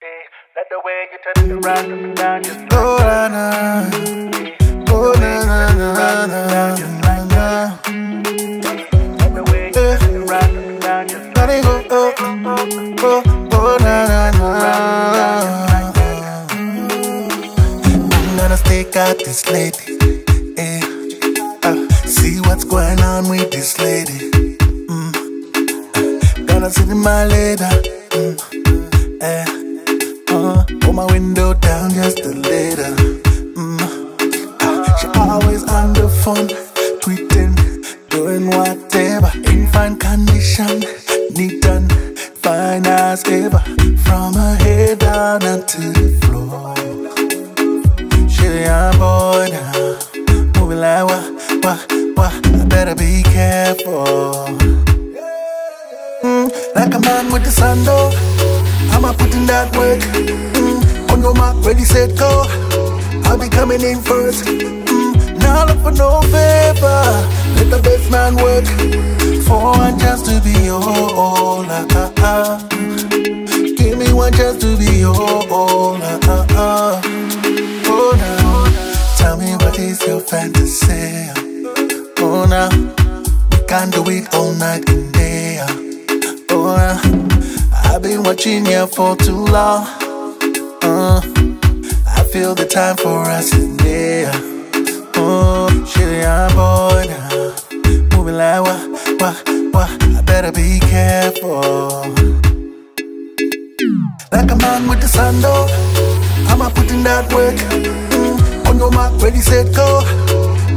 Let the way you turn it around and down, just like Oh na na, na na na na out this lady, eh? Uh, see what's going on with this lady. Mm. Gonna in my later, mm. eh? My window down just a little. Mm. Uh, she always on the phone, tweeting, doing whatever. In fine condition, neat and fine as ever. From her head down onto the floor. She a boy now, moving like what, what, what? I better be careful. Mm, like a man with the sando, I'ma put in that work. Mm, on your mark, ready, set, go. I'll be coming in first. Mm, now look for no favor. Let the best man work for one chance to be your all. Ah, ah, ah. Give me one chance to be your all. Ah, ah, ah. Oh now, tell me what is your fantasy? Oh now, we can do it all night and day. Oh now, I've been watching you for too long. Uh, I feel the time for us is near. Oh, shit, yeah, boy now, moving like what, what, what? I better be careful. Like a man with the sando, I'ma put in that work. Mm, on your mark, ready, set, go.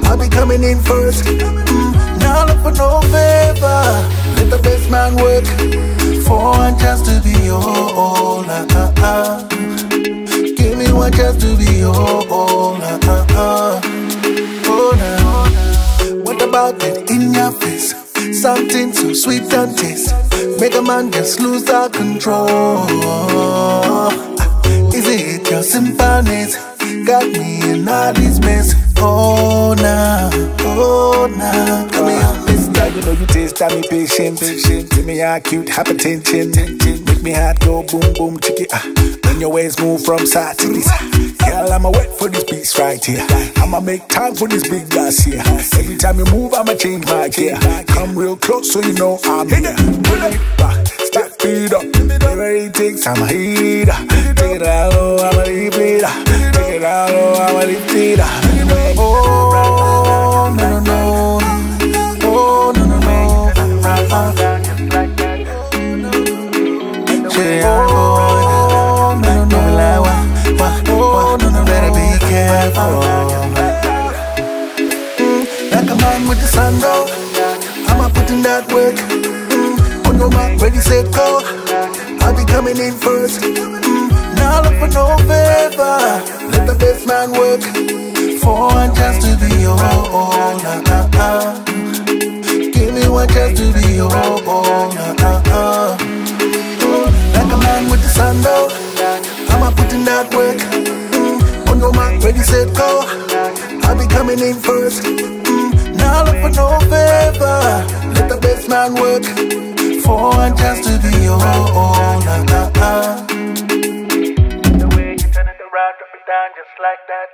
I'll be coming in first. Mm, now look for no favor. Let the best man work for one chance to be your all. Chance to be all. Ah, ah, ah. Oh, now. What about that in your face? Something so sweet and taste. Make a man just lose all control. Is it your sympathies? Got me in all this mess. Oh, now, oh, now. Come here, Mister, you know you taste me patient. Give me a cute hypertension. Make me heart go boom boom chicky. Ah. When your ways move from side to this. Girl, I'ma wait for this beats right here. I'ma make time for this big glass here. Every time you move, I'ma change my gear. Come real close so you know I'm here. Pull it back, step it up. Whatever it takes, I'ma hit it. Take it out, I'ma leave it. Take it out, low, I'ma lift it. oh, oh? Oh, no, better be careful. Like a man with the I'ma put in that work. Your mark, ready, set, go. I'll be coming in first. Now look for no favor. Let the best man work for chance to be your all. go. I'ma put in that work. Mm. On your mark, ready, set, go. I'll be coming in first. Mm. Now look for no favor. Let the best man work. For just to be your own. The way you turn it around, drop it down just like that.